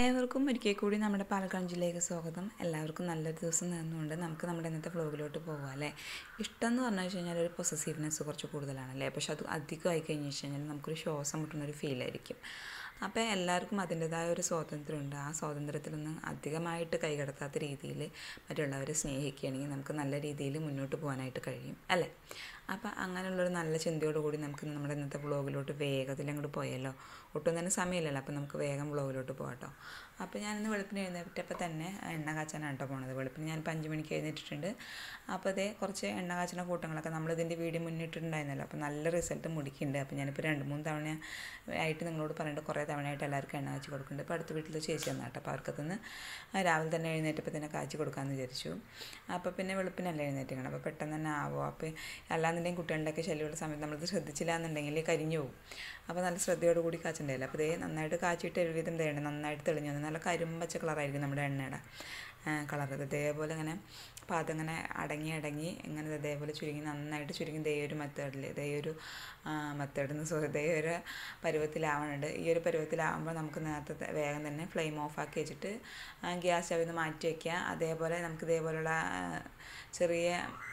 ഏവർക്കും ഒരിക്കൽ കൂടി നമ്മുടെ പാലക്കാട് ജില്ലയിലേക്ക് സ്വാഗതം. എല്ലാവർക്കും നല്ലൊരു ദിവസം നേർന്നുകൊണ്ട് നമുക്ക് നമ്മുടെ ഇന്നത്തെ വ്ലോഗിലോട്ട് പോകാം അല്ലേ? ഇഷ്ടം എന്ന് പറഞ്ഞു കഴിഞ്ഞാൽ ഒരു പൊസസീവ്നെസ് കുറച്ച് കൂടുതലാണല്ലേ? പക്ഷെ അത് അധികമായി കഴിഞ്ഞ് വെച്ച് കഴിഞ്ഞാൽ നമുക്കൊരു ശ്വാസം മുട്ടുന്ന ഒരു ഫീലായിരിക്കും അപ്പോൾ എല്ലാവർക്കും അതിന്റെതായ ഒരു സ്വാതന്ത്ര്യമുണ്ട്. ആ സ്വാതന്ത്ര്യത്തിലൊന്നും അധികമായിട്ട് കൈകടത്താത്ത രീതിയിൽ മറ്റുള്ളവരെ സ്നേഹിക്കുകയാണെങ്കിൽ നമുക്ക് നല്ല രീതിയിൽ മുന്നോട്ട് പോകാനായിട്ട് കഴിയും അല്ലേ? അപ്പോൾ അങ്ങനെയുള്ളൊരു നല്ല ചിന്തയോടുകൂടി നമുക്ക് നമ്മുടെ ഇന്നത്തെ വ്ളോഗിലോട്ട് വേഗത്തിൽ അങ്ങോട്ട് പോയല്ലോ ഒട്ടും തന്നെ സമയമില്ലല്ലോ അപ്പോൾ നമുക്ക് വേഗം വ്ളോഗിലോട്ട് പോകട്ടോ അപ്പോൾ ഞാനിന്ന് വെളുപ്പിന് എഴുന്നേറ്റപ്പോൾ തന്നെ എണ്ണ കാച്ചാനാണ് കേട്ടോ പോണത്. വെളുപ്പിന് ഞാൻ അഞ്ച് മണിക്ക് എഴുന്നേറ്റിട്ടുണ്ട്. അപ്പോൾ അതേ കുറച്ച് എണ്ണ കാച്ചുന്ന കൂട്ടങ്ങളൊക്കെ നമ്മളിതിന്റെ വീഡിയോ മുന്നിട്ടുണ്ടായിരുന്നല്ലോ അപ്പോൾ നല്ല റിസൾട്ട് മുടിക്കുന്നുണ്ട്. അപ്പോൾ ഞാനിപ്പോൾ രണ്ട് മൂന്ന് തവണ ആയിട്ട് നിങ്ങളോട് പറഞ്ഞിട്ട് കുറേ തവണയായിട്ട് എല്ലാവർക്കും എണ്ണ കാച്ചി കൊടുക്കുന്നുണ്ട്. അപ്പോൾ അടുത്ത വീട്ടിൽ ചേച്ചി വന്നാട്ടോ. അപ്പോൾ അവർക്കത്തുനിന്ന് രാവിലെ തന്നെ എഴുന്നേറ്റപ്പോൾ തന്നെ കാച്ചി കൊടുക്കാമെന്ന് വിചാരിച്ചു. അപ്പോൾ പിന്നെ വെളുപ്പിനല്ല എഴുന്നേറ്റിക്കണം അപ്പോൾ പെട്ടെന്ന് തന്നെ ആവോ. അപ്പോൾ അല്ലാന്നുണ്ടെങ്കിൽ കുട്ടികളുടെയൊക്കെ ശല്യമുള്ള സമയത്ത് നമ്മളത് ശ്രദ്ധിച്ചില്ല എന്നുണ്ടെങ്കിൽ കരിഞ്ഞു പോകും. അപ്പോൾ നല്ല ശ്രദ്ധയോടുകൂടി കാച്ചുണ്ടായില്ല അപ്പോൾ ഇതേ നന്നായിട്ട് കാച്ചിട്ട് ഒരുവിധം തേണം നന്നായിട്ട് തെളിഞ്ഞു വന്നു. നല്ല കരിമ്പച്ച കളറായിരിക്കും നമ്മുടെ എണ്ണയുടെ കളർ ഇതേപോലെ ഇങ്ങനെ അപ്പോൾ അതങ്ങനെ അടങ്ങി അടങ്ങി ഇങ്ങനെ ഇതേപോലെ ചുരുങ്ങി നന്നായിട്ട് ചുരുങ്ങി ദേ ഒരു മെത്തേഡിൽ ഇതേ ഒരു മെത്തേഡിൽ നിന്ന് സോറി ഇതേ ഒരു പരുവത്തിലാവണുണ്ട്. ഈ ഒരു പരുവത്തിലാവുമ്പോൾ നമുക്ക് നേരത്തെ വേഗം തന്നെ ഫ്ലെയിം ഓഫ് ആക്കി വെച്ചിട്ട് ഗ്യാസ് സ്റ്റവിൽ നിന്ന് മാറ്റി വയ്ക്കുക അതേപോലെ നമുക്ക് ഇതേപോലുള്ള ചെറിയ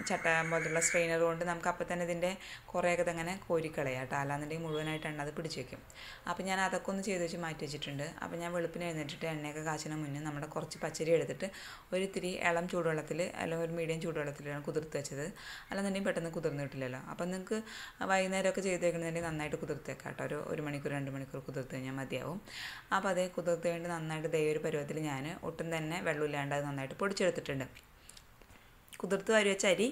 ചട്ട പോലുള്ള സ്ട്രെയിനർ കൊണ്ട് നമുക്ക് അപ്പം തന്നെ ഇതിന്റെ കുറേയൊക്കെ ഇതങ്ങനെ കോരിക്കളയാം കേട്ടോ. അല്ലാന്നുണ്ടെങ്കിൽ മുഴുവനായിട്ട് അത് പിടിച്ച് വയ്ക്കും അപ്പോൾ ഞാൻ അതൊക്കെ ഒന്ന് ചെയ്ത് വെച്ച് മാറ്റി വെച്ചിട്ടുണ്ട്. അപ്പോൾ ഞാൻ വെളുപ്പിന് എഴുന്നേറ്റിട്ട് എണ്ണയൊക്കെ കാച്ചിന് മുന്നേ നമ്മുടെ കുറച്ച് പച്ചരി എടുത്തിട്ട് ഒരു ഇത്തിരി ഇളം ചൂടുവെള്ളത്തിൽ അല്ലെങ്കിൽ ഒരു മീഡിയം ചൂടുവെള്ളത്തിലാണ് കുതിർത്ത് വെച്ചത്. അല്ലെന്നുണ്ടെങ്കിൽ പെട്ടെന്ന് കുതിർന്ന് കിട്ടില്ലല്ലോ. അപ്പം നിങ്ങൾക്ക് വൈകുന്നേരമൊക്കെ ചെയ്ത് വെക്കണമെന്നുണ്ടെങ്കിൽ നന്നായിട്ട് കുതിർത്ത് വെക്കാം കേട്ടോ. ഒരു ഒരു മണിക്കൂർ രണ്ട് മണിക്കൂർ കുതിർത്ത് കഴിഞ്ഞാൽ മതിയാവും. അപ്പോൾ അതേ കുതിർത്ത് കഴിഞ്ഞ് നന്നായിട്ട് ദൈവ ഒരു പരുവത്തിൽ ഞാൻ ഒട്ടും തന്നെ വെള്ളമില്ലാണ്ട് അത് നന്നായിട്ട് പൊടിച്ചെടുത്തിട്ടുണ്ട്. കുതിർത്ത് വാരി വെച്ച അരി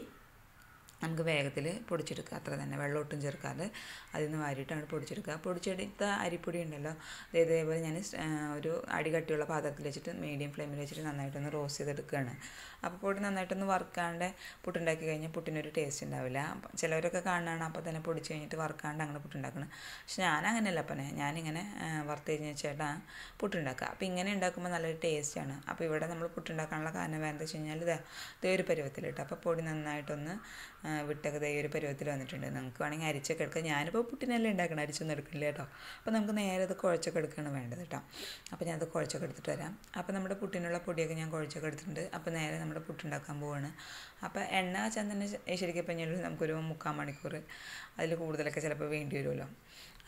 നമുക്ക് വേഗത്തിൽ പൊടിച്ചെടുക്കുക. അത്ര തന്നെ. വെള്ളം ഒട്ടും ചേർക്കാതെ അതിൽ നിന്ന് വാരിയിട്ടാണ് പൊടിച്ചെടുക്കുക. പൊടിച്ചെടുത്ത അരിപ്പൊടി ഉണ്ടല്ലോ. ഇതേപോലെ ഞാൻ ഒരു അടി കട്ടിയുള്ള പാത്രത്തിൽ വെച്ചിട്ട് മീഡിയം ഫ്ലെയിമിൽ വെച്ചിട്ട് നന്നായിട്ടൊന്ന് റോസ്റ്റ് ചെയ്തെടുക്കുകയാണ്. അപ്പോൾ പൊടി നന്നായിട്ടൊന്ന് വറുക്കാണ്ട് പുട്ടുണ്ടാക്കി കഴിഞ്ഞാൽ പുട്ടിനൊരു ടേസ്റ്റ് ഉണ്ടാവില്ല. ചിലവരൊക്കെ കാണുകയാണ് അപ്പോൾ തന്നെ പൊടിച്ച് കഴിഞ്ഞിട്ട് വറുക്കാണ്ട് അങ്ങനെ പുട്ടുണ്ടാക്കണം. പക്ഷെ ഞാൻ അങ്ങനെയല്ല അപ്പനെ. ഞാനിങ്ങനെ വറുത്ത് കഴിഞ്ഞ ചേട്ടാ പുട്ടുണ്ടാക്കുക. അപ്പോൾ ഇങ്ങനെ ഉണ്ടാക്കുമ്പോൾ നല്ലൊരു ടേസ്റ്റാണ് അപ്പോൾ ഇവിടെ നമ്മൾ പുട്ടുണ്ടാക്കാനുള്ള കാരണം വേണ്ടത് വെച്ച് കഴിഞ്ഞാൽ ഇതാ ഇതേ ഒരു പരുവത്തിലിട്ട്. അപ്പോൾ പൊടി നന്നായിട്ടൊന്ന് വിട്ടൊക്കെ ദേ ഒരു പരുവത്തിൽ വന്നിട്ടുണ്ട്. നമുക്ക് വേണമെങ്കിൽ അരിച്ചൊക്കെ എടുക്കാം. ഞാനിപ്പോൾ പുട്ടിനെല്ലാം ഉണ്ടാക്കണം? അരിച്ചൊന്നും എടുക്കില്ല കേട്ടോ. അപ്പോൾ നമുക്ക് നേരെ അത് കുഴച്ചൊക്കെ എടുക്കുകയാണ് വേണ്ടത് കേട്ടോ. അപ്പോൾ ഞാനത് കുഴച്ചൊക്കെ എടുത്തിട്ട് വരാം. അപ്പോൾ നമ്മുടെ പുട്ടിനുള്ള പൊടിയൊക്കെ ഞാൻ കുഴച്ചൊക്കെ എടുത്തിട്ടുണ്ട്. അപ്പോൾ നേരെ നമ്മുടെ പുട്ടുണ്ടാക്കാൻ പോവാണ്. അപ്പോൾ എണ്ണ ചന്ദന ശരിക്കും പറഞ്ഞാൽ നമുക്കൊരു മുക്കാൽ മണിക്കൂർ അതിൽ കൂടുതലൊക്കെ ചിലപ്പോൾ വേണ്ടി വരുമല്ലോ.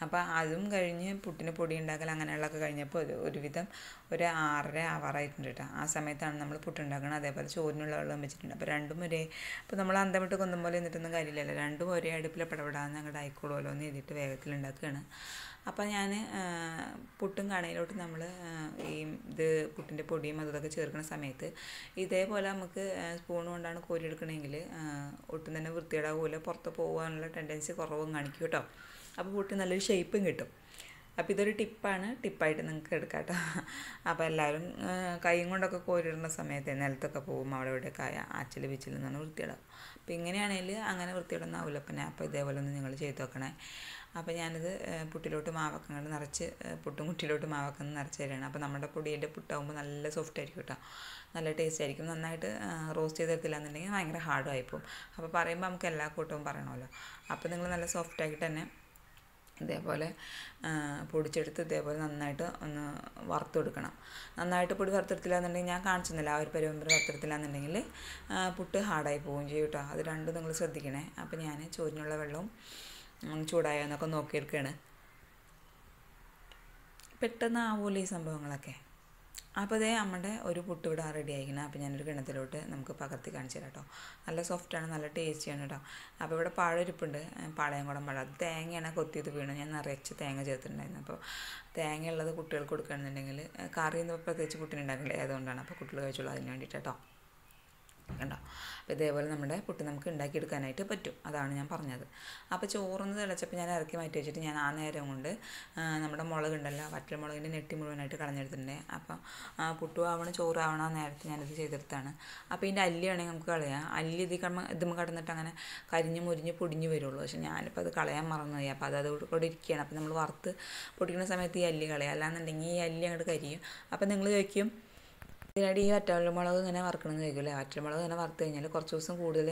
അപ്പോൾ അതും കഴിഞ്ഞ് പുട്ടിന് പൊടി ഉണ്ടാക്കൽ അങ്ങനെയുള്ളതൊക്കെ കഴിഞ്ഞപ്പോൾ ഒരു ഒരുവിധം ഒരു ആറര ആവാറായിട്ടുണ്ട് കേട്ടോ ആ സമയത്താണ് നമ്മൾ പുട്ടുണ്ടാക്കണം അതേപോലെ ചോറിനുള്ള വെള്ളം വെച്ചിട്ടുണ്ട്. അപ്പോൾ രണ്ടും ഒരേ ഇപ്പോൾ നമ്മൾ അന്തം വിട്ട് കൊന്തും പോലെ എന്നിട്ടൊന്നും കാര്യമില്ലല്ലോ. രണ്ടും ഒരേ അടുപ്പിൽ പടപെടാന്ന് അങ്ങോട്ട് ആയിക്കോളുമല്ലോ എന്ന് എഴുതിയിട്ട് വേഗത്തിൽ ഉണ്ടാക്കുകയാണ്. അപ്പോൾ ഞാൻ പുട്ടും കണയിലോട്ട് നമ്മൾ ഈ ഇത് പുട്ടിന്റെ പൊടിയും അതൊക്കെ ചേർക്കുന്ന സമയത്ത് ഇതേപോലെ നമുക്ക് സ്പൂൺ കൊണ്ടാണ് കോരിയെടുക്കണമെങ്കിൽ ഒട്ടും തന്നെ വൃത്തിയിടാവില്ല പുറത്ത് പോകാനുള്ള ടെൻഡൻസി കുറവും കാണിക്കും കേട്ടോ. അപ്പോൾ പുട്ട് നല്ലൊരു ഷേപ്പും കിട്ടും. അപ്പോൾ ഇതൊരു ടിപ്പാണ് ടിപ്പായിട്ട് നിങ്ങൾക്ക് എടുക്കാം കേട്ടോ അപ്പോൾ എല്ലാവരും കൈയും കൊണ്ടൊക്കെ കോരിടുന്ന സമയത്ത് നിലത്തൊക്കെ പോകും അവിടെ ഇവിടെ കായ ആച്ചിൽ പിച്ചിൽ നിന്നാണ് വൃത്തിയിടാം അപ്പോൾ ഇങ്ങനെയാണെങ്കിൽ അങ്ങനെ വൃത്തിയിടുന്നാവില്ല പിന്നെ അപ്പോൾ ഇതേപോലെ ഒന്ന് നിങ്ങൾ ചെയ്ത് നോക്കണേ. അപ്പോൾ ഞാനിത് പുട്ടിലോട്ട് മാവക്കങ്ങൾ നിറച്ച് പുട്ടും കുട്ടിയിലോട്ട് മാവക്കം നിറച്ച് തരികയാണ് അപ്പോൾ നമ്മുടെ പൊടിയുടെ പുട്ടാകുമ്പോൾ നല്ല സോഫ്റ്റ് ആയിരിക്കും കേട്ടോ നല്ല ടേസ്റ്റ് ആയിരിക്കും. നന്നായിട്ട് റോസ്റ്റ് ചെയ്ത് തരത്തില്ല എന്നുണ്ടെങ്കിൽ ഭയങ്കര ഹാർഡും ആയിപ്പോവും അപ്പോൾ പറയുമ്പോൾ നമുക്ക് എല്ലാ കൂട്ടവും പറയണമല്ലോ. അപ്പോൾ നിങ്ങൾ നല്ല സോഫ്റ്റ് ആക്കിയിട്ട് തന്നെ ഇതേപോലെ പൊടിച്ചെടുത്ത് ഇതേപോലെ നന്നായിട്ട് ഒന്ന് വറുത്ത് കൊടുക്കണം നന്നായിട്ട് പൊടി വറുത്തെടുത്തില്ല എന്നുണ്ടെങ്കിൽ ഞാൻ കാണിച്ചെന്നില്ല ആ ഒരു പരുവമ്പര വറുത്തെടുത്തില്ല എന്നുണ്ടെങ്കിൽ പുട്ട് ഹാർഡായി പോവുകയും ചെയ്യും കേട്ടോ. അത് രണ്ടും നിങ്ങൾ ശ്രദ്ധിക്കണേ. അപ്പോൾ ഞാൻ ചോറിനുള്ള വെള്ളവും ചൂടായോ എന്നൊക്കെ നോക്കിയെടുക്കുകയാണ് പെട്ടെന്ന് ആവുമല്ലോ ഈ സംഭവങ്ങളൊക്കെ? അപ്പോൾ അതേ നമ്മുടെ ഒരു പുട്ട് ഇവിടെ റെഡി ആയിരിക്കണം അപ്പോൾ ഞാനൊരു കിണത്തിലോട്ട് നമുക്ക് പകർത്തി കാണിച്ചു തരാം കേട്ടോ നല്ല സോഫ്റ്റാണ് നല്ല ടേസ്റ്റിയാണ് കേട്ടോ അപ്പോൾ ഇവിടെ പാഴരിപ്പുണ്ട്. പാളയംകുളം മഴ അത് തേങ്ങയാണ് കൊത്തിയത് വീണ്. ഞാൻ നിറച്ച് തേങ്ങ ചേർത്തിട്ടുണ്ടായിരുന്നു. അപ്പോൾ തേങ്ങയുള്ളത് കുട്ടികൾക്ക് കൊടുക്കുകയാണെന്നുണ്ടെങ്കിൽ കറി എന്ന് പ്രത്യേകിച്ച് പുട്ടിനുണ്ടാക്കില്ല അതുകൊണ്ടാണ് അപ്പോൾ കുട്ടികൾ കഴിച്ചോളൂ അതിന് വേണ്ടിയിട്ട് കേട്ടോ കണ്ടോ? അപ്പോൾ ഇതേപോലെ നമ്മുടെ പുട്ട് നമുക്ക് ഉണ്ടാക്കിയെടുക്കാനായിട്ട് പറ്റും. അതാണ് ഞാൻ പറഞ്ഞത്. അപ്പോൾ ചോറൊന്ന് തിളച്ചപ്പോൾ ഞാൻ ഇറക്കി മാറ്റി വെച്ചിട്ട് ഞാൻ ആ നേരം കൊണ്ട് നമ്മുടെ മുളക് ഉണ്ടല്ലോ വറ്റൽ മുളകിന്റെ നെട്ടി മുഴുവനായിട്ട് കളഞ്ഞെടുത്തിട്ടുണ്ട്. അപ്പം പുട്ടു ആവണം ചോറാവണം ആ നേരത്തെ ഞാനിത് ചെയ്തെടുത്താണ്. അപ്പോൾ ഇതിന്റെ അല്ലിയാണെങ്കിൽ നമുക്ക് കളയാം. അല്ലി ഇത് കടമ ഇതും കടന്നിട്ട് അങ്ങനെ കരിഞ്ഞ് മുരിഞ്ഞ് പൊടിഞ്ഞ് വരുള്ളൂ. പക്ഷേ ഞാനിപ്പോൾ അത് കളയാൻ മറന്നുപോയി. അപ്പോൾ അത് അതോടെ ഇരിക്കുകയാണ്. അപ്പോൾ നമ്മൾ വറുത്ത് പൊടിക്കുന്ന സമയത്ത് ഈ അല്ലി കളയാം. അല്ലാന്നുണ്ടെങ്കിൽ ഈ അല്ലി അങ്ങോട്ട് കരിയും. അപ്പോൾ നിങ്ങൾ ചോദിക്കും ഇതിനിടെ ഈ വറ്റൽമുളക് ഇങ്ങനെ വറുക്കണം എന്ന് ചോദിക്കില്ലേ? വറ്റൽമുളക് ഇങ്ങനെ വറുത്ത് കഴിഞ്ഞാൽ കുറച്ച് ദിവസം കൂടുതൽ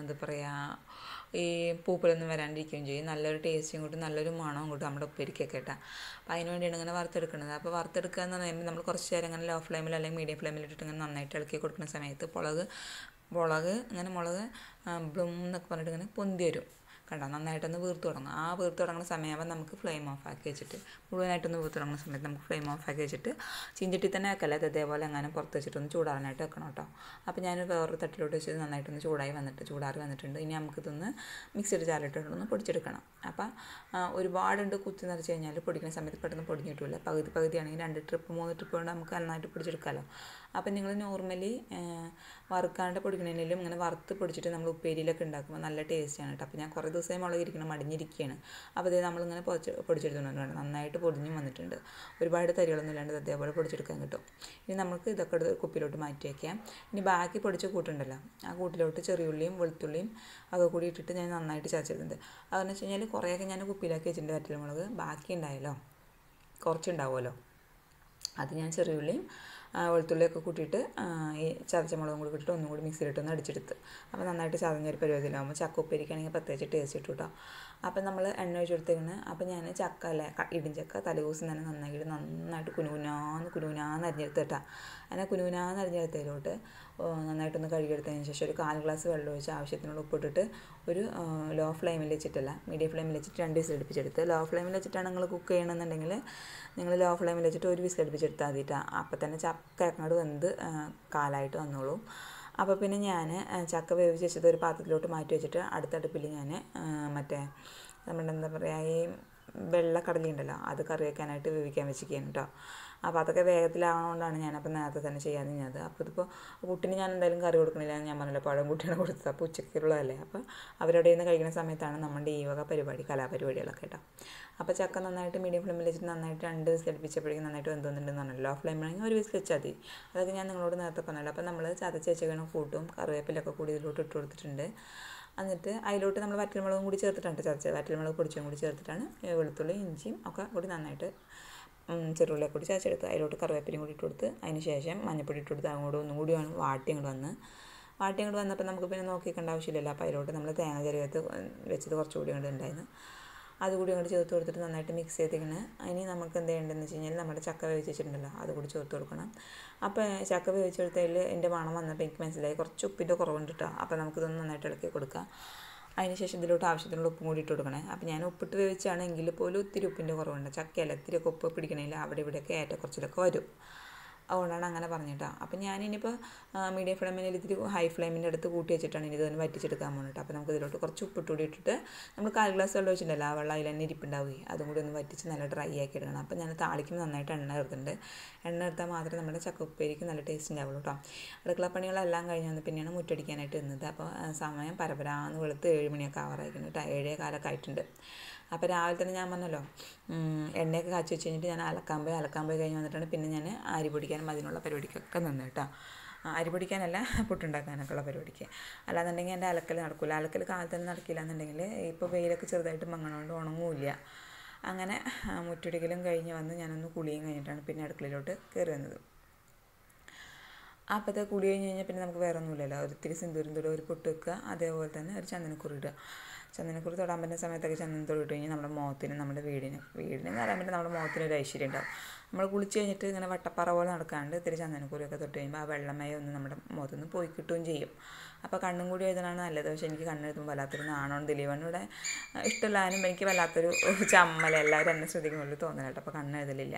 എന്താ പറയുക ഈ പൂപ്പലൊന്നും വരാണ്ടിരിക്കുകയും ചെയ്യും. നല്ലൊരു ടേസ്റ്റും കൂട്ടും നല്ലൊരു മണവും കൂട്ടും നമ്മുടെ ഉപ്പേരിക്കൊക്കെ കേട്ടോ അപ്പോൾ അതിന് വേണ്ടിയാണ് ഇങ്ങനെ വറുത്തെടുക്കുന്നത് അപ്പോൾ വറുത്തെടുക്കുക എന്ന് പറയുമ്പോൾ നമ്മൾ കുറച്ച് നേരം ഇങ്ങനെ ലോ ഫ്ലെയിമിൽ അല്ലെങ്കിൽ മീഡിയം ഫ്ലെയിമിൽ ഇട്ടിട്ട് ഇങ്ങനെ നന്നായിട്ട് ഇളക്കി കൊടുക്കുന്ന സമയത്ത് മുളക് മുളക് ഇങ്ങനെ മുളക് ബ്ലും എന്നൊക്കെ പറഞ്ഞിട്ട് ഇങ്ങനെ പൊന്തി വരും. കണ്ടോ? നന്നായിട്ടൊന്ന് വീർത്ത് തുടങ്ങും. ആ വീർത്ത് തുടങ്ങുന്ന സമയമാകുമ്പോൾ നമുക്ക് ഫ്ലെയിം ഓഫ് ആക്കി വെച്ചിട്ട് മുഴുവനായിട്ടൊന്ന് വീർത്ത് തുടങ്ങുന്ന സമയത്ത് നമുക്ക് ഫ്ലെയിം ഓഫ് ആക്കി വെച്ചിട്ട് ചീഞ്ചട്ടി തന്നെ വെക്കല്ലേ? അത് ഇതേപോലെ എങ്ങനെ പുറത്ത് വെച്ചിട്ടൊന്ന് ചൂടാറാനായിട്ട് വെക്കണം കേട്ടോ. അപ്പോൾ ഞാൻ വേറൊരു തട്ടിലോട്ട് വെച്ചിട്ട് നന്നായിട്ടൊന്ന് ചൂടായി വന്നിട്ട് ചൂടാറി വന്നിട്ടുണ്ട്. ഇനി നമുക്കിതൊന്ന് മിക്സിയുടെ ചാലിട്ടൊന്ന് പൊടിച്ചെടുക്കണം. അപ്പം ഒരുപാടുണ്ട് കുത്തി നിറച്ച് കഴിഞ്ഞാൽ പൊടിക്കുന്ന സമയത്ത് പെട്ടെന്ന് പൊടിഞ്ഞ് കിട്ടില്ല പകുതി പകുതിയാണെങ്കിൽ രണ്ട് ട്രിപ്പ് മൂന്ന് ട്രിപ്പ് കൊണ്ട് നമുക്ക് നന്നായിട്ട് പൊടിച്ചെടുക്കാമല്ലോ അപ്പം നിങ്ങൾ നോർമലി വറുക്കാണ്ട് പൊടിക്കണേലും ഇങ്ങനെ വറുത്ത് പൊടിച്ചിട്ട് നമ്മൾ ഉപ്പേരിയിലൊക്കെ ഉണ്ടാക്കുമ്പോൾ നല്ല ടേസ്റ്റാണ് കേട്ടോ. അപ്പോൾ ഞാൻ കുറേ ദിവസമായി മുളക് ഇരിക്കണം മടിഞ്ഞിരിക്കുകയാണ്. അപ്പോൾ അതേ നമ്മളിങ്ങനെ പൊടിച്ച് പൊടിച്ചെടുത്തുകൊണ്ട് വേണം നന്നായിട്ട് പൊടിഞ്ഞും വന്നിട്ടുണ്ട്. ഒരുപാട് തരികളൊന്നും ഇല്ലാണ്ട് അതേപോലെ പൊടിച്ചെടുക്കാൻ കിട്ടും. ഇനി നമുക്ക് ഇതൊക്കെ എടുത്ത് കുപ്പിയിലോട്ട് മാറ്റി വയ്ക്കാം. ഇനി ബാക്കി പൊടിച്ച കൂട്ടുണ്ടല്ലോ ആ കൂട്ടിലോട്ട് ചെറിയുള്ളിയും വെളുത്തുള്ളിയും ഒക്കെ കൂടി ഇട്ടിട്ട് ഞാൻ നന്നായിട്ട് ചതച്ചിട്ടുണ്ട് അതെന്ന് വെച്ച് കഴിഞ്ഞാൽ കുറേയൊക്കെ ഞാൻ കുപ്പിയിലാക്കി വെച്ചിട്ടുണ്ട് വറ്റൽമുളക് ബാക്കി ഉണ്ടായല്ലോ കുറച്ചുണ്ടാവുമല്ലോ. അത് ഞാൻ ചെറിയുള്ളിയും വെളുത്തുള്ളിയൊക്കെ കൂട്ടിയിട്ട് ഈ ചതച്ച മുളകും കൂടി കൂട്ടിയിട്ട് ഒന്നും കൂടി മിക്സിയിലിട്ട് ഒന്ന് അടിച്ചെടുത്ത്. അപ്പോൾ നന്നായിട്ട് ചതഞ്ഞൊരു പരിപാടിയിലാകുമ്പോൾ ചക്ക ഉപ്പേരിക്കാണെങ്കിൽ പ്രത്യേകിച്ച് ടേസ്റ്റ് കിട്ടും കേട്ടോ അപ്പം നമ്മൾ എണ്ണ ഒഴിച്ച് കൊടുത്തേക്കണ് അപ്പം ഞാൻ ചക്ക അല്ലേ ഇടിഞ്ചക്ക തലേദിവസം തന്നെ നന്നായിട്ട് നന്നായിട്ട് കുനുകുനാന്ന് കുനുകുനാന്ന് അരിഞ്ഞെടുത്ത് കേട്ടോ. അങ്ങനെ കുനുകുനാന്ന് അരിഞ്ഞെടുത്തതിലോട്ട് നന്നായിട്ടൊന്ന് കഴുകിയെടുത്തതിന് ശേഷം ഒരു കാൽ ഗ്ലാസ് വെള്ളം ഒഴിച്ച് ആവശ്യത്തിനുള്ള ഉപ്പിട്ടിട്ട് ഒരു ലോ ഫ്ലെയിമിൽ വെച്ചിട്ടല്ല മീഡിയം ഫ്ലെയിമിൽ വെച്ചിട്ട് രണ്ട് വിസിൽ അടുപ്പിച്ചെടുത്ത്. ലോ ഫ്ലെയിമിൽ വെച്ചിട്ടാണ് നിങ്ങൾ കുക്ക് ചെയ്യണമെന്നുണ്ടെങ്കിൽ നിങ്ങൾ ലോ ഫ്ലെയിമിൽ വെച്ചിട്ട് ഒരു വിസിൽ അടുപ്പിച്ചെടുത്താൽ മതിട്ടാ. അപ്പം തന്നെ ചക്ക അങ്ങോട്ട് വെന്ത് കാലായിട്ട് വന്നോളും. അപ്പോൾ പിന്നെ ഞാൻ ചക്ക വേവിച്ച് വെച്ചത് ഒരു പാത്രത്തിലോട്ട് മാറ്റി വെച്ചിട്ട് അടുത്ത അടുപ്പിൽ ഞാൻ മറ്റേ നമ്മുടെ എന്താ പറയുക ഈ വെള്ള ഉണ്ടല്ലോ അത് കറി വയ്ക്കാനായിട്ട് വേവിക്കാൻ വെച്ചിരിക്കുകയാണ് കേട്ടോ അപ്പോൾ അതൊക്കെ വേഗത്തിലാവണോണ്ടാണ് ഞാനപ്പോൾ നേരത്തെ തന്നെ ചെയ്യാൻ നിന്നത്. അപ്പോൾ ഇതിപ്പോൾ കുട്ടിന് ഞാൻ എന്തായാലും കറി കൊടുക്കണില്ല ഞാൻ പറഞ്ഞല്ലോ. പഴം കുട്ടിയാണ് കൊടുത്തത്. അപ്പോൾ ഉച്ചക്കുള്ളതല്ലേ. അപ്പോൾ അവരുടെ നിന്ന് കഴിക്കുന്ന സമയത്താണ് നമ്മുടെ ഈ വക പരിപാടി കലാപരിപാടികളൊക്കെ കേട്ടോ. അപ്പോൾ ചക്ക നന്നായിട്ട് മീഡിയം ഫ്ലെയിമിൽ വെച്ചിട്ട് നന്നായിട്ട് രണ്ട് വിസിൽ അടുപ്പിച്ചപ്പോഴേക്കും നന്നായിട്ട് വെന്ത് വന്നിട്ടുണ്ടെന്ന് പറഞ്ഞല്ലോ ലോ ഫ്ലെയിമാണെങ്കിൽ ഒരു വിസിൽ വെച്ചാൽ മതി. അതൊക്കെ ഞാൻ നിങ്ങളോട് നേരത്തെ പറഞ്ഞല്ലോ. അപ്പോൾ നമ്മൾ ചതച്ച് വെച്ചേക്കണ കൂട്ടും കറിവേപ്പിലൊക്കെ കൂടി ഇതിലോട്ട് ഇട്ട് കൊടുത്തിട്ടുണ്ട്. എന്നിട്ട് അതിലോട്ട് നമ്മൾ വറ്റൽമുളകും കൂടി ചേർത്തിട്ടാണ് ചതച്ചത് വറ്റൽമുളക് പൊടിച്ചും കൂടി ചേർത്തിട്ടാണ് വെളുത്തുള്ളി ഇഞ്ചിയും ഒക്കെ കൂടി നന്നായിട്ട് ചെറുള്ളിയൊക്കെ കൂടി ചതച്ചെടുത്ത് അതിലോട്ട് കറിവേപ്പിലയും കൂടി ഇട്ട് കൊടുത്ത് അതിന് ശേഷം മഞ്ഞപ്പൊടി ഇട്ട് കൊടുത്ത് അങ്ങോട്ട് ഒന്നും കൂടി വാട്ടി അങ്ങോട്ട് വന്ന്. വാട്ടി അങ്ങോട്ട് വന്നപ്പോൾ നമുക്ക് പിന്നെ നോക്കിക്കേണ്ട ആവശ്യമില്ലല്ലോ. അപ്പോൾ അതിലോട്ട് നമ്മൾ തേങ്ങ ചെറിയത്ത് വെച്ചത് കുറച്ചുകൂടി അങ്ങോട്ട് ഉണ്ടായിരുന്നു. അതുകൂടി അങ്ങോട്ട് ചേർത്ത് കൊടുത്തിട്ട് നന്നായിട്ട് മിക്സ് ചെയ്തിങ്ങനെ ഇനി നമുക്ക് എന്ത് ചെയ്യേണ്ടതെന്ന് വെച്ച് കഴിഞ്ഞാൽ നമ്മുടെ ചക്ക വേവിച്ച് വെച്ചിട്ടുണ്ടല്ലോ അത് കൂടി ചേർത്ത് കൊടുക്കണം. അപ്പോൾ ചക്ക വേവിച്ചെടുത്തതിൽ എന്റെ മണം വന്നപ്പോൾ എനിക്ക് മനസ്സിലായി കുറച്ച് ഉപ്പിന്റെ കുറവുണ്ട് കേട്ടോ അപ്പോൾ നമുക്കിതൊന്ന് നന്നായിട്ട് ഇളക്കി കൊടുക്കാം. അതിന് ശേഷം ഇതിലോട്ട് ആവശ്യത്തിനുള്ള ഉപ്പും കൂടി ഇട്ട് കൊടുക്കണേ. അപ്പോൾ ഞാൻ ഉപ്പിട്ട് വേവിച്ചാണെങ്കിൽ പോലും ഒത്തിരി ഉപ്പിന്റെ കുറവുണ്ട്. ചക്കയല്ല ഇത്തിരിയൊക്കെ ഉപ്പ് പിടിക്കണമെങ്കിൽ അവിടെ ഇവിടെയൊക്കെ ഏറ്റക്കുറച്ചിലൊക്കെ വരും. അതുകൊണ്ടാണ് അങ്ങനെ പറഞ്ഞിട്ടാ. അപ്പം ഞാനിനിയിപ്പോൾ മീഡിയം ഫ്ലെയിമിൽ ഇത്തിരി ഹൈ ഫ്ലെയിമിന്റെ അടുത്ത് കൂട്ടി വെച്ചിട്ടാണ് ഇനി ഇതൊന്ന് വറ്റിച്ചെടുക്കാൻ പോകുന്നത് അപ്പോൾ നമുക്ക് ഇതിലോട്ട് കുറച്ച് ഉപ്പിട്ട് കൂടി ഇട്ടിട്ട് നമ്മൾ കാൽ ഗ്ലാസ് വെള്ളം വെച്ചിട്ടുണ്ടല്ലോ ആ വെള്ളം അതിൽ തന്നെ ഇരിപ്പുണ്ടാവുകയും അതും കൂടി ഒന്ന് വറ്റിച്ച് നല്ല ഡ്രൈ ആക്കി എടുക്കണം. അപ്പോൾ ഞാൻ താളിക്കുമ്പോൾ നന്നായിട്ട് എണ്ണ എടുത്തിട്ടുണ്ട് എണ്ണ എടുത്താൽ മാത്രമേ നമ്മുടെ ചക്ക ഉപ്പേരിക്ക് നല്ല ടേസ്റ്റ് ഉണ്ടാവുള്ളൂ കേട്ടോ. അടുക്കള പണികളെല്ലാം കഴിഞ്ഞ് വന്ന് പിന്നെയാണ് മുറ്റടിക്കാനായിട്ട് നിന്നത്. അപ്പോൾ സമയം പരപരാന്ന് വെളുത്ത് ഏഴ് മണിയൊക്കെ ആവാറായിരിക്കുന്നു കേട്ടോ. ഏഴേ കാലൊക്കെ ആയിട്ടുണ്ട്. അപ്പോൾ രാവിലെ തന്നെ ഞാൻ പറഞ്ഞല്ലോ എണ്ണയൊക്കെ കാച്ചി വെച്ച് കഴിഞ്ഞിട്ട് ഞാൻ അലക്കാൻ പോയി. അലക്കാൻ പോയി കഴിഞ്ഞ് വന്നിട്ടാണ് പിന്നെ ഞാൻ അരി പൊടിക്കാനും അതിനുള്ള പരിപാടിക്കൊക്കെ നിന്ന് കേട്ടോ. അരി പൊടിക്കാനല്ല പുട്ടുണ്ടാക്കാനൊക്കെ ഉള്ള പരിപാടിക്ക്. അല്ലാന്നുണ്ടെങ്കിൽ എന്റെ അലക്കൽ നടക്കില്ല അലക്കൽ കാലത്ത് തന്നെ നടക്കില്ല എന്നുണ്ടെങ്കിൽ ഇപ്പോൾ വെയിലൊക്കെ ചെറുതായിട്ട് മങ്ങണോണ്ട് ഉണങ്ങൂല്ല. അങ്ങനെ മുറ്റടിക്കലും കഴിഞ്ഞ് വന്ന് ഞാനൊന്ന് കുളിയും കഴിഞ്ഞിട്ടാണ് പിന്നെ അടുക്കളയിലോട്ട് കയറി വന്നത്. അപ്പോഴത്തെ കുളി കഴിഞ്ഞ് കഴിഞ്ഞാൽ പിന്നെ നമുക്ക് വേറെ ഒന്നുമില്ലല്ലോ ഒരിത്തിരി സിന്ദൂരം തൊടുക ഒരു പൊട്ട് വെക്കുക അതേപോലെ തന്നെ ഒരു ചന്ദനക്കുറി ഇടുക. ചന്ദനക്കുറി തൊടാൻ പറ്റുന്ന സമയത്തൊക്കെ ചന്ദനം തൊട്ട് കഴിഞ്ഞാൽ നമ്മുടെ മുഖത്തിനും നമ്മുടെ വീടിനും വീടിന് എന്ന് പറയാൻ പറ്റും നമ്മുടെ മുഖത്തിന് ഒരു ഐശ്വര്യം ഉണ്ടാവും. നമ്മൾ കുളിച്ച് കഴിഞ്ഞിട്ട് ഇങ്ങനെ വട്ടപ്പാറ പോലെ നടക്കാണ്ട് ഇത്തിരി ചന്ദനക്കുറിയൊക്കെ തൊട്ട് കഴിയുമ്പോൾ ആ വെള്ളമയം ഒന്ന് നമ്മുടെ മുഖത്തുനിന്ന് പോയി കിട്ടുകയും ചെയ്യും. അപ്പോൾ കണ്ണും കൂടി എഴുതാനാണ് നല്ലത്. പക്ഷേ എനിക്ക് കണ്ണ് എഴുതുമ്പോൾ വല്ലാത്തൊരു നാണമാണ് ദിലീപനൂടെ ഇഷ്ടമില്ലാനും എനിക്ക് വല്ലാത്തൊരു ചമ്മൽ എല്ലാവരും എന്നെ ശ്രദ്ധിക്കുമ്പോൾ തോന്നല അപ്പോൾ കണ്ണ് കണ്ണെഴുതലില്ല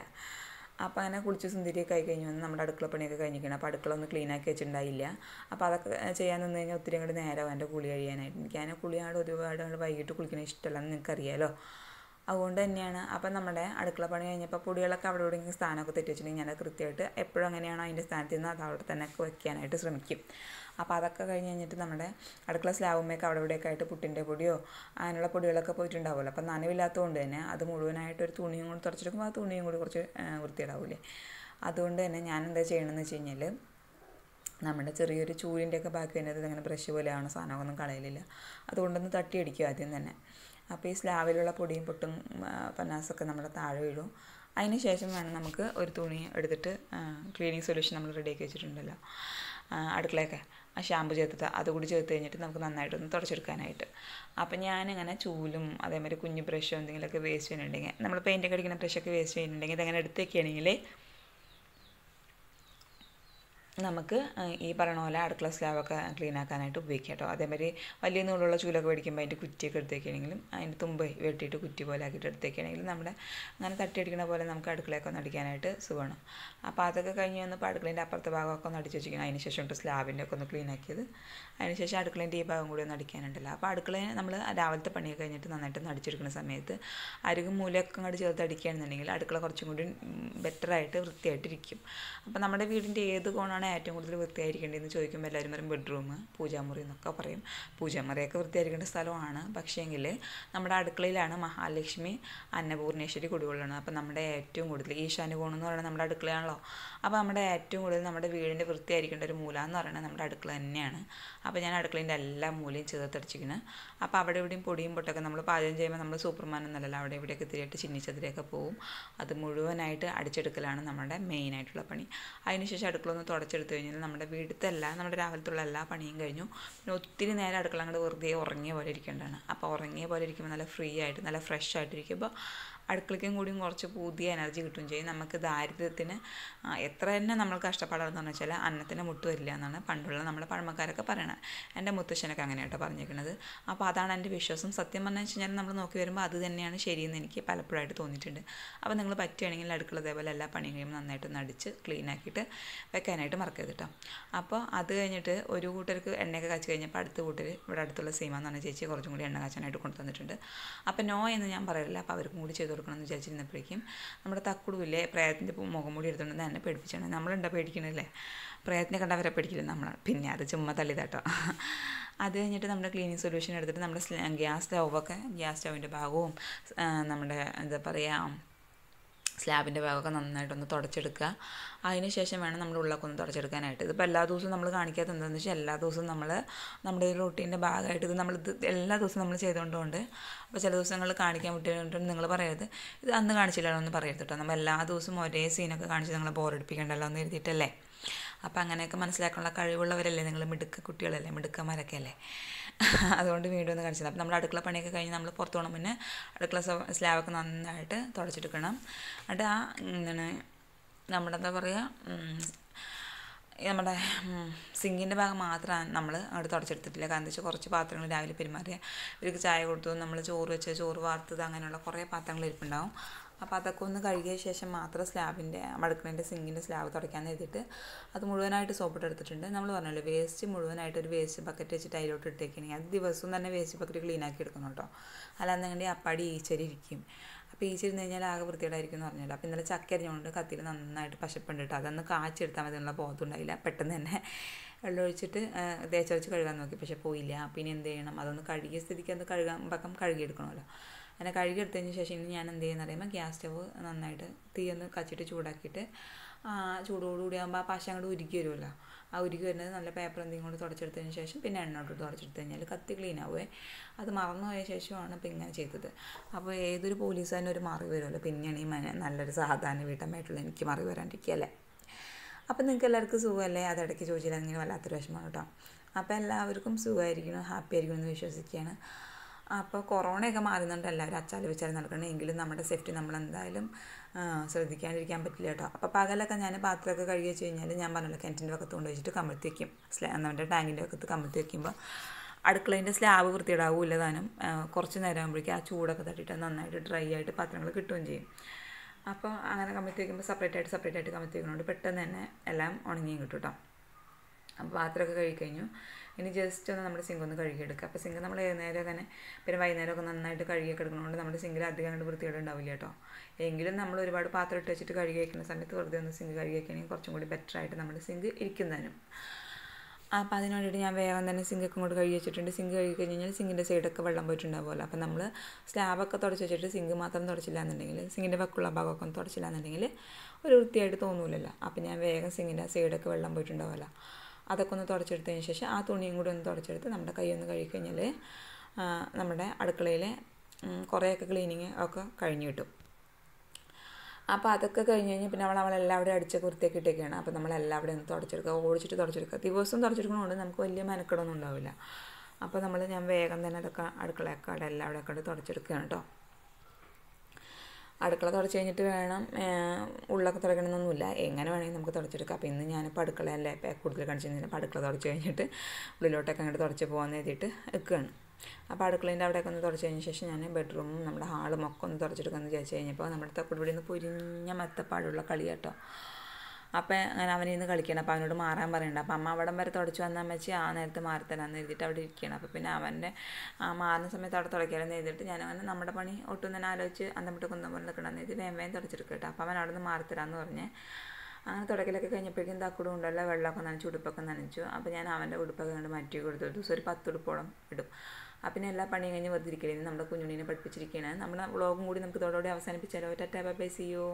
അപ്പോൾ അങ്ങനെ കുളിച്ച് സുന്ദരിയൊക്കെ ആയി കഴിഞ്ഞ് വന്ന് നമ്മുടെ അടുക്കള പണിയൊക്കെ കഴിഞ്ഞിരിക്കണം അപ്പോൾ അടുക്കള ഒന്ന് ക്ലീൻ ആക്കി വെച്ചിട്ടുണ്ടായില്ല. അപ്പോൾ അതൊക്കെ ചെയ്യാൻ നിന്ന് കഴിഞ്ഞാൽ ഒത്തിരി അങ്ങോട്ട് നേരമാവും എന്റെ കുളി കഴിയാനായിട്ട്. എനിക്ക് അതിനെ കുളിയാട് ഒരുപാട് അങ്ങോട്ട് വൈകിട്ട് കുളിക്കണ ഇഷ്ടമല്ലെന്ന് നിങ്ങൾക്കറിയാലോ അതുകൊണ്ട് തന്നെയാണ്. അപ്പം നമ്മുടെ അടുക്കള പണി കഴിഞ്ഞപ്പോൾ പൊടികളൊക്കെ അവിടെ എവിടെയെങ്കിലും സ്ഥാനമൊക്കെ തെറ്റി വെച്ചിട്ടുണ്ടെങ്കിൽ ഞാനത് കൃത്യമായിട്ട് എപ്പോഴും അങ്ങനെയാണോ അതിന്റെ സ്ഥാനത്ത് നിന്ന് അത് അവിടെ തന്നെ വെക്കാനായിട്ട് ശ്രമിക്കും. അപ്പോൾ അതൊക്കെ കഴിഞ്ഞ് കഴിഞ്ഞിട്ട് നമ്മുടെ അടുക്കള സ്ലാവുമ്മയൊക്കെ അവിടെ ഇവിടെയൊക്കെ ആയിട്ട് പുട്ടിന്റെ പൊടിയോ അതിനുള്ള പൊടികളൊക്കെ പോയിട്ടുണ്ടാവുമല്ലോ. അപ്പോൾ നനവില്ലാത്തതുകൊണ്ട് തന്നെ അത് മുഴുവനായിട്ട് ഒരു തുണിയും കൂടി തുടച്ചെടുക്കുമ്പോൾ ആ തുണിയും കൂടി കുറച്ച് വൃത്തിയിടാവില്ലേ അതുകൊണ്ട് തന്നെ ഞാൻ എന്താ ചെയ്യണമെന്ന് വെച്ച് കഴിഞ്ഞാൽ നമ്മുടെ ചെറിയൊരു ചൂലിന്റെയൊക്കെ ബാക്കി വരുന്നത് അങ്ങനെ ബ്രഷ് പോലെയാണ് സാധനമൊന്നും കളയലില്ല. അതുകൊണ്ടൊന്ന് തട്ടിയടിക്കും ആദ്യം തന്നെ. അപ്പോൾ ഈ സ്ലാവിലുള്ള പൊടിയും പൊട്ടും പന്നാസൊക്കെ നമ്മുടെ താഴെ വീഴും അതിന് ശേഷം വേണം നമുക്ക് ഒരു തുണി എടുത്തിട്ട് ക്ലീനിങ് സൊല്യൂഷൻ നമ്മൾ റെഡിയാക്കി വെച്ചിട്ടുണ്ടല്ലോ. അടുക്കളയൊക്കെ. ആ ഷാമ്പു ചേർത്തിട്ട് അതുകൂടി ചേർത്ത് കഴിഞ്ഞിട്ട് നമുക്ക് നന്നായിട്ടൊന്ന് തുടച്ചെടുക്കാനായിട്ട്. അപ്പം ഞാനിങ്ങനെ ചൂലും അതേമാതിരി കുഞ്ഞു ബ്രഷോ എന്തെങ്കിലുമൊക്കെ വേസ്റ്റ് ചെയ്യുന്നുണ്ടെങ്കിൽ നമ്മൾ പെയിന്റൊക്കെ അടിക്കുന്ന ബ്രഷൊക്കെ വേസ്റ്റ് ചെയ്യുന്നുണ്ടെങ്കിൽ ഇതങ്ങനെ എടുത്ത് വെക്കുകയാണെങ്കിൽ നമുക്ക് ഈ പറയണ പോലെ അടുക്കള സ്ലാബൊക്കെ ക്ലീൻ ആക്കാനായിട്ട് ഉപയോഗിക്കാം കേട്ടോ അതേമാതിരി വലിയ നൂലുള്ള ചൂലൊക്കെ മേടിക്കുമ്പോൾ അതിന്റെ കുറ്റിയൊക്കെ എടുത്തേക്കാണെങ്കിലും അതിന്റെ തുമ്പ് വെട്ടിയിട്ട് കുറ്റി പോലെ ആക്കിയിട്ട് എടുത്തേക്കാണെങ്കിലും നമ്മുടെ അങ്ങനെ തട്ടിയടിക്കണ പോലെ നമുക്ക് അടുക്കളയൊക്കെ ഒന്ന് അടിക്കാനായിട്ട് സുഖമാണ്. അപ്പോൾ അതൊക്കെ കഴിഞ്ഞ് വന്നപ്പോൾ അടുക്കളേന്റെ അപ്പുറത്തെ ഭാഗമൊക്കെ ഒന്ന് അടിച്ച് വെച്ചിരിക്കണം. അതിന് ശേഷം സ്ലാബിന്റെ ഒക്കെ ഒന്ന് ക്ലീൻ ആക്കിയത് അതിന് ശേഷം അടുക്കളേന്റെ ഈ ഭാഗം കൂടി ഒന്ന് അടിക്കാനുണ്ടല്ലോ. അപ്പോൾ അടുക്കളയെ നമ്മൾ രാവിലത്തെ പണിയൊക്കെ കഴിഞ്ഞിട്ട് നന്നായിട്ട് ഒന്ന് അടിച്ചെടുക്കുന്ന സമയത്ത് അരുകും മൂലയൊക്കെ അങ്ങോട്ട് ചേർത്ത് അടിക്കുകയാണെന്നുണ്ടെങ്കിൽ അടുക്കള കുറച്ചും കൂടി ബെറ്ററായിട്ട് വൃത്തിയായിട്ടിരിക്കും. അപ്പോൾ നമ്മുടെ വീടിന്റെ ഏത് കോണാണ് ഏറ്റവും കൂടുതൽ വൃത്തിയായിരിക്കേണ്ടതെന്ന് ചോദിക്കുമ്പോൾ എല്ലാവരും പറയും ബെഡ്റൂം പൂജാമുറി എന്നൊക്കെ പറയും. പൂജാമുറിയൊക്കെ വൃത്തിയായിരിക്കേണ്ട സ്ഥലമാണ്. പക്ഷേങ്കിൽ നമ്മുടെ അടുക്കളയിലാണ് മഹാലക്ഷ്മി അന്നപൂർണേശ്വരി കുടികൊള്ളുന്നത് അപ്പോൾ നമ്മുടെ ഏറ്റവും കൂടുതൽ ഈശാനുകോണം എന്ന് പറയുന്നത് നമ്മുടെ അടുക്കളയാണല്ലോ. അപ്പോൾ നമ്മുടെ ഏറ്റവും കൂടുതൽ നമ്മുടെ വീടിന്റെ വൃത്തിയായിരിക്കേണ്ട ഒരു മൂല എന്ന് പറയുന്നത് നമ്മുടെ അടുക്കള തന്നെയാണ്. അപ്പോൾ ഞാൻ അടുക്കളേന്റെ എല്ലാ മൂലയും ചേർത്തടിച്ചിരിക്കുന്നത് അപ്പോൾ അവിടെ ഇവിടെയും പൊടിയും പൊട്ടൊക്കെ നമ്മൾ പാചകം ചെയ്യുമ്പോൾ നമ്മൾ സൂപ്പർമാൻ എന്നല്ലല്ലോ. അവിടെ ഇവിടെയൊക്കെ തിരിയായിട്ട് ചിന്നിച്ചതിരെയൊക്കെ പോകും അത് മുഴുവനായിട്ട് അടിച്ചെടുക്കലാണ് നമ്മുടെ മെയിനായിട്ടുള്ള പണി. അതിനുശേഷം അടുക്കള ഒന്ന് തുടച്ചെടുത്ത് കഴിഞ്ഞാൽ നമ്മുടെ വീട്ടിലത്തെ എല്ലാ നമ്മുടെ രാവിലത്തുള്ള എല്ലാ പണിയും കഴിഞ്ഞു. പിന്നെ ഒത്തിരി നേരം അടുക്കള അങ്ങോട്ട് വെറുതെ ഉറങ്ങിയ പോലെ ഇരിക്കേണ്ടതാണ്. അപ്പോൾ ഉറങ്ങിയ പോലെ ഇരിക്കുമ്പോൾ നല്ല ഫ്രീ ആയിട്ട് നല്ല ഫ്രഷ് ആയിട്ടിരിക്കുമ്പോൾ അടുക്കളയ്ക്കും കൂടിയും കുറച്ച് പുതിയ എനർജി കിട്ടുകയും ചെയ്യും. നമുക്ക് ദാരിദ്ര്യത്തിന് എത്ര തന്നെ നമ്മൾ കഷ്ടപ്പാടാണെന്ന് വെച്ചാൽ അന്നത്തിന് മുട്ട് വരില്ല എന്നാണ് പണ്ടുള്ള നമ്മുടെ പഴമക്കാരൊക്കെ പറയണത്. എന്റെ മുത്തശ്ശനൊക്കെ അങ്ങനെയാട്ടോ പറഞ്ഞിരിക്കുന്നത് അപ്പോൾ അതാണ് എന്റെ വിശ്വാസം. സത്യം പറഞ്ഞു വെച്ചാൽ നമ്മൾ നോക്കി വരുമ്പോൾ അത് തന്നെയാണ് ശരിയെന്ന് എനിക്ക് പലപ്പോഴായിട്ട് തോന്നിയിട്ടുണ്ട്. അപ്പോൾ നിങ്ങൾ പറ്റുകയാണെങ്കിൽ അടുക്കള ഇതേപോലെ എല്ലാ പണിയും കഴിയുമ്പോൾ നന്നായിട്ടൊന്ന് അടിച്ച് ക്ലീൻ ആക്കിയിട്ട് വെക്കാനായിട്ട് മറക്കരുത് കേട്ടോ അപ്പോൾ അത് കഴിഞ്ഞിട്ട് ഒരു കൂട്ടർക്ക് എണ്ണയൊക്കെ കാച്ചി കഴിഞ്ഞപ്പോൾ അടുത്ത കൂട്ടർ ഇവിടെ അടുത്തുള്ള സീമ എന്ന് പറഞ്ഞ ചേച്ചി കുറച്ചും കൂടി എണ്ണ കാച്ചാനായിട്ട് കൊണ്ടുതന്നിട്ടുണ്ട് അപ്പോൾ നോ എന്ന് ഞാൻ പറയില്ല അപ്പോൾ അവർക്കും കൂടി ചെയ്ത് കൊടുക്കണം എന്ന് വിചാരിച്ചിരുന്നപ്പോഴേക്കും നമ്മുടെ തക്കുടുവില്ലേ പ്രേതത്തിന്റെ മുഖം മൂടി എടുത്തുകൊണ്ട് തന്നെ പേടിപ്പിച്ചാണ്. നമ്മളുണ്ടാ പേടിക്കണല്ലേ പ്രയത്നം കണ്ടവരെ പേടിക്കില്ല നമ്മൾ പിന്നെ അത് ചുമ്മാ തള്ളിതാട്ടോ അത് കഴിഞ്ഞിട്ട് നമ്മുടെ ക്ലീനിങ് സൊല്യൂഷൻ എടുത്തിട്ട് നമ്മുടെ ഗ്യാസ് സ്റ്റൗവൊക്കെ ഗ്യാസ് സ്റ്റൗവിന്റെ ഭാഗവും നമ്മുടെ എന്താ പറയുക സ്ലാബിന്റെ ഭാഗമൊക്കെ നന്നായിട്ടൊന്ന് തുടച്ചെടുക്കുക. അതിന് ശേഷം വേണം നമ്മൾ ഉള്ളൊക്കെ ഒന്ന് തുടച്ചെടുക്കാനായിട്ട്. ഇതിപ്പോൾ എല്ലാ ദിവസവും നമ്മൾ കാണിക്കാത്ത എന്താണെന്ന് വെച്ചാൽ എല്ലാ ദിവസവും നമ്മൾ നമ്മുടെ ഈ റൊട്ടീന്റെ ഭാഗമായിട്ട് ഇത് നമ്മൾ എല്ലാ ദിവസവും നമ്മൾ ചെയ്തുകൊണ്ടുണ്ട് അപ്പോൾ ചില ദിവസങ്ങൾ കാണിക്കാൻ വിട്ടിട്ടുണ്ട് നിങ്ങൾ പറയരുത്. ഇത് അന്ന് കാണിച്ചില്ലല്ലോ എന്ന് പറയരുത് കേട്ടോ നമ്മൾ എല്ലാ ദിവസവും ഒരേ സീനൊക്കെ കാണിച്ച് നിങ്ങളെ ബോറടിപ്പിക്കണ്ടല്ലോ എന്ന് എഴുതിയിട്ടല്ലേ അപ്പോൾ അങ്ങനെയൊക്കെ മനസ്സിലാക്കാനുള്ള കഴിവുള്ളവരല്ലേ നിങ്ങൾ മിടുക്ക കുട്ടികളല്ലേ മിടുക്കന്മാരൊക്കെ അല്ലേ അതുകൊണ്ട് വീണ്ടും ഒന്ന് കാണിച്ചത് അപ്പോൾ നമ്മൾ അടുക്കള പണിയൊക്കെ കഴിഞ്ഞ് നമ്മൾ പുറത്ത് പോകണം പിന്നെ അടുക്കള സ്ലാബൊക്കെ നന്നായിട്ട് തുടച്ചെടുക്കണം എന്നിട്ട് ആ എന്താണ് നമ്മുടെ എന്താ പറയുക നമ്മുടെ സിങ്കിന്റെ ഭാഗം മാത്രമാണ് നമ്മൾ അങ്ങോട്ട് തുടച്ചെടുത്തിട്ടില്ല. കാരണം വെച്ചാൽ കുറച്ച് പാത്രങ്ങൾ രാവിലെ പെരുമാറിയ. ഇവർക്ക് ചായ കൊടുത്തു നമ്മൾ ചോറ് വെച്ച് ചോറ് വാർത്തത് അങ്ങനെയുള്ള കുറേ പാത്രങ്ങൾ ഇരിപ്പുണ്ടാവും. അപ്പോൾ അതൊക്കെ ഒന്ന് കഴുകിയ ശേഷം മാത്രം സ്ലാബിന്റെ മടക്കണേന്റെ സിങ്കിന്റെ സ്ലാബ് തുടയ്ക്കാൻ എഴുതിയിട്ട് അത് മുഴുവനായിട്ട് സോപ്പിട്ട് എടുത്തിട്ടുണ്ട്. നമ്മൾ പറഞ്ഞല്ലോ വേസ്റ്റ് മുഴുവനായിട്ട് ഒരു വേസ്റ്റ് ബക്കറ്റ് വെച്ചിട്ട് അതിലോട്ട് ഇട്ടേക്കണെങ്കിൽ അത് ദിവസവും തന്നെ വേസ്റ്റ് ബക്കറ്റ് ക്ലീൻ ആക്കി എടുക്കണം കേട്ടോ. അല്ലാന്നുണ്ടെങ്കിൽ അപ്പാടി ഈച്ചരി ഇരിക്കും. അപ്പോൾ ഈച്ചിരുന്ന് കഴിഞ്ഞാൽ ആകെ വൃത്തികേടായിരിക്കും എന്ന് പറഞ്ഞല്ലോ. അപ്പോൾ ഇന്നലെ ചക്ക അരിഞ്ഞുകൊണ്ട് കത്തിയിൽ നന്നായിട്ട് പശപ്പുണ്ട് കേട്ടോ. അതൊന്ന് കാച്ചെടുത്താൽ മതി എന്നുള്ള ബോധം ഉണ്ടായില്ല. പെട്ടെന്ന് തന്നെ വെള്ളം ഒഴിച്ചിട്ട് കഴുകാൻ നോക്കി. പക്ഷേ പോയില്ല. പിന്നെ എന്ത് ചെയ്യണം? അതൊന്ന് കഴുകിയ സ്ഥിതിക്ക് അത് കഴുകാൻ പക്കം കഴുകിയെടുക്കണമല്ലോ. അങ്ങനെ കഴുകിയെടുത്തതിന് ശേഷം ഇനി ഞാൻ എന്ത് ചെയ്യുന്ന അറിയുമ്പോൾ ഗ്യാസ് സ്റ്റവ് നന്നായിട്ട് തീയൊന്ന് കച്ചിട്ട് ചൂടാക്കിയിട്ട് ചൂടോടുകൂടി ആകുമ്പോൾ ആ പശ അങ്ങോട്ട് ഉരുക്കി വരുമല്ലോ. ആ ഉരുക്കി വരുന്നത് നല്ല പേപ്പർ എന്തെങ്കിലും കൊണ്ട് തുടച്ചെടുത്തതിന് ശേഷം പിന്നെ എണ്ണ ഇട്ട് തുടച്ചെടുത്ത് കഴിഞ്ഞാൽ കത്തി ക്ലീൻ ആവുമേ അത് മറന്നുപോയ ശേഷമാണ് ഇപ്പം ഇങ്ങനെ ചെയ്തത്. അപ്പോൾ ഏതൊരു പോലീസുകാരനും ഒരു മറി വരുമല്ലോ. പിന്നെയാണ് ഈ നല്ലൊരു സാധാരണ വീട്ടമ്മയായിട്ടുള്ള എനിക്ക് മറി വരാണ്ടിരിക്കുകയല്ലേ അപ്പം നിങ്ങൾക്ക് എല്ലാവർക്കും സുഖമല്ലേ? അതിടയ്ക്ക് ചോദിച്ചില്ല അങ്ങനെ വല്ലാത്തൊരു വിഷമമാണ് കേട്ടോ. അപ്പോൾ എല്ലാവർക്കും സുഖമായിരിക്കണം ഹാപ്പി ആയിരിക്കണം എന്ന് വിശ്വസിക്കുകയാണ്. അപ്പോൾ കൊറോണയൊക്കെ മാറുന്നുണ്ട് എല്ലാവരും അച്ചാൽ വെച്ചാൽ നടക്കണം. എങ്കിലും നമ്മുടെ സേഫ്റ്റി നമ്മൾ എന്തായാലും ശ്രദ്ധിക്കാണ്ടിരിക്കാൻ പറ്റില്ല കേട്ടോ. അപ്പോൾ പകലൊക്കെ ഞാൻ പാത്രമൊക്കെ കഴുകി വെച്ച് കഴിഞ്ഞാൽ ഞാൻ പറഞ്ഞല്ലോ കിണറ്റിന്റെ വക്കത്ത് കൊണ്ട് വെച്ചിട്ട് കമഴ്ത്തി വയ്ക്കും സ്ലാ നമ്മുടെ ടാങ്കിന്റെ വക്കത്ത് കമഴ്ത്തി വയ്ക്കുമ്പോൾ അടുക്കളേന്റെ സ്ലാബ് വൃത്തിയിടാവില്ല താനും. കുറച്ച് നേരം ആകുമ്പോഴേക്കും ആ ചൂടൊക്കെ തട്ടിയിട്ട് നന്നായിട്ട് ഡ്രൈ ആയിട്ട് പാത്രങ്ങൾ കിട്ടുകയും ചെയ്യും. അപ്പോൾ അങ്ങനെ കമഴ്ത്തി വയ്ക്കുമ്പോൾ സെപ്പറേറ്റ് ആയിട്ട് സെപ്പറേറ്റ് ആയിട്ട് കമഴ്ത്തി വയ്ക്കുന്നതുകൊണ്ട് പെട്ടെന്ന് തന്നെ എല്ലാം ഉണങ്ങിയും കിട്ടും കേട്ടോ. അപ്പോൾ പാത്രമൊക്കെ കഴുകി കഴിഞ്ഞു. ഇനി ജസ്റ്റ് ഒന്ന് നമ്മുടെ സിങ്ക് ഒന്ന് കഴുകിയെടുക്കുക അപ്പോൾ സിങ്ക് നമ്മൾ നേരം തന്നെ പിന്നെ വൈകുന്നേരമൊക്കെ നന്നായിട്ട് കഴുകിയൊക്കെ എടുക്കുന്നതുകൊണ്ട് നമ്മുടെ സിങ്കിൽ അധികം അങ്ങോട്ട് വൃത്തികേട് ഉണ്ടാവില്ല കേട്ടോ. എങ്കിലും നമ്മൾ ഒരുപാട് പാത്രം ഇട്ട് വെച്ചിട്ട് കഴുകി വയ്ക്കുന്ന സമയത്ത് വെറുതെ ഒന്ന് സിങ്ക് കഴുകി വയ്ക്കണമെങ്കിൽ കുറച്ചും കൂടി ബെറ്റർ ആയിട്ട് നമ്മുടെ സിങ്ക് ഇരിക്കുന്നതിനും. അപ്പോൾ അതിന് വേണ്ടിയിട്ട് ഞാൻ വേഗം തന്നെ സിങ്കൊക്കെ ഇങ്ങോട്ട് കഴുകി വെച്ചിട്ടുണ്ട്. സിങ്ക് കഴുകി കഴിഞ്ഞ് കഴിഞ്ഞാൽ സിങ്കിന്റെ സൈഡൊക്കെ വെള്ളം പോയിട്ടുണ്ടാവുമല്ലോ. അപ്പോൾ നമ്മൾ സ്ലാബൊക്കെ തുടച്ച് വെച്ചിട്ട് സിങ്ക് മാത്രം തുടച്ചില്ല എന്നുണ്ടെങ്കിൽ സിങ്കിന്റെ വക്കുള്ള ഭാഗമൊക്കെ ഒന്ന് തുടച്ചില്ല എന്നുണ്ടെങ്കിൽ ഒരു വൃത്തിയായിട്ട് തോന്നൂലല്ലോ. അപ്പോൾ ഞാൻ വേഗം സിങ്കിന്റെ സൈഡൊക്കെ വെള്ളം പോയിട്ടുണ്ടാവുമല്ലോ. അതൊക്കെ ഒന്ന് തുടച്ചെടുത്തതിന് ശേഷം ആ തുണിയും കൂടി ഒന്ന് തുടച്ചെടുത്ത് നമ്മുടെ കൈ ഒന്ന് കഴുകി കഴിഞ്ഞാൽ നമ്മുടെ അടുക്കളയിലെ കുറേയൊക്കെ ക്ലീനിങ് ഒക്കെ കഴിഞ്ഞ് കിട്ടും. അപ്പോൾ അതൊക്കെ കഴിഞ്ഞ് കഴിഞ്ഞാൽ പിന്നെ നമ്മൾ അവളെല്ലാവരും അടിച്ചൊക്കെ കുർത്തിയൊക്കെ ഇട്ടൊക്കെയാണ് അപ്പോൾ നമ്മളെല്ലാവരും ഒന്ന് തുടച്ചെടുക്കുക. ഓടിച്ചിട്ട് തുടച്ചെടുക്കുക. ദിവസവും തുടച്ചെടുക്കുന്നതുകൊണ്ട് നമുക്ക് വലിയ മെനക്കെടൊന്നും ഉണ്ടാവില്ല. അപ്പോൾ നമ്മൾ ഞാൻ വേഗം തന്നെ അതൊക്കെ അടുക്കളയൊക്കെ അവിടെ എല്ലാവരും ഒക്കെ തുടച്ചെടുക്കുകയാണ് കേട്ടോ. അടുക്കള തുടച്ച് കഴിഞ്ഞിട്ട് വേണം ഉള്ളൊക്കെ തുടയ്ക്കണമെന്നൊന്നുമില്ല എങ്ങനെ വേണമെങ്കിൽ നമുക്ക് തുടച്ചെടുക്കാം. അപ്പോൾ ഇന്ന് ഞാനിപ്പോൾ അടുക്കളയല്ലേ കൂടുതൽ കാണിച്ചിരുന്നില്ല അപ്പോൾ അടുക്കള തുടച്ച് കഴിഞ്ഞിട്ട് ഉള്ളിലോട്ടൊക്കെ അങ്ങോട്ട് തുടച്ച് പോകാമെന്ന് എഴുതിയിട്ട് വെക്കുകയാണ് അപ്പോൾ അടുക്കളേന്റെ അവിടെയൊക്കെ ഒന്ന് തുടച്ച് കഴിഞ്ഞ ശേഷം ഞാൻ ബെഡ്റൂമും നമ്മുടെ ഹാളും ഒക്കെ ഒന്ന് തുടച്ചെടുക്കാമെന്ന് വിചാരിച്ച് കഴിഞ്ഞപ്പോൾ നമ്മുടെ തൊക്കുടി നിന്ന് പൊരിഞ്ഞ മെത്തപ്പാടുള്ള കളി കേട്ടോ അപ്പോൾ അങ്ങനെ അവനിൽ ഇന്ന് കളിക്കണം. അപ്പോൾ അവനോട് മാറാൻ പറയണ്ട. അപ്പോൾ അമ്മ അവിടം വരെ തുടച്ചു വന്നാൽ വെച്ച് ആ നേരത്തെ മാറി തരാമെന്ന് എഴുതിയിട്ട് അവിടെ ഇരിക്കുകയാണ്. അപ്പോൾ പിന്നെ അവന്റെ ആ മാറുന്ന സമയത്ത് അവിടെ തുടയ്ക്കാമെന്ന് എഴുതിയിട്ട് ഞാൻ അവനെ നമ്മുടെ പണി ഒട്ടും തന്നെ ആലോചിച്ച് അന്തമിട്ട് കുന്തം പോലെ നിൽക്കണമെന്ന് എഴുതി വേം തുടച്ചെടുക്കുക കേട്ടോ. അവൻ അവിടെ നിന്ന് മാറി തരാമെന്ന് പറഞ്ഞ് അങ്ങനെ തുടക്കലൊക്കെ കഴിഞ്ഞപ്പോഴേക്കും തക്കുടും ഉണ്ടല്ലോ? വെള്ളമൊക്കെ നനച്ചു ഉടുപ്പൊക്കെ നനച്ചു. അപ്പോൾ ഞാൻ അവന്റെ ഉടുപ്പൊക്കെ കണ്ട് മാറ്റി കൊടുത്തു. ദിവസം ഒരു പത്ത് ഉടുപ്പോളം ഇടും. അപ്പം പിന്നെ എല്ലാ പണിയും കഴിഞ്ഞ് വെറുതെ ഇരിക്കണേ നമ്മുടെ കുഞ്ഞുണ്ണിനെ പഠിപ്പിച്ചിരിക്കുകയാണ് നമ്മുടെ വ്ളോഗും കൂടി നമുക്ക് ഇതോടുകൂടി അവസാനിപ്പിച്ചാലോ. Tata bye see you